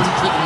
one to the